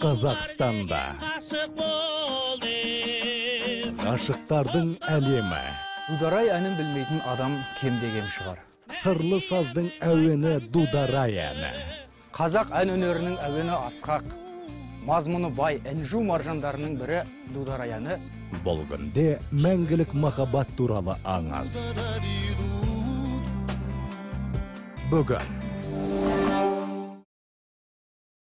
қазақстанда ғашықтардың әлемі дударай әнін білмейтін адам кемде кем шығар сырлы саздың әуені дударай әні қазақ ән өнерінің әуені асқақ мазмұны бай інжу маржандарының бірі дударай әні бұл күнде мәңгілік махаббат туралы аңыз бүгін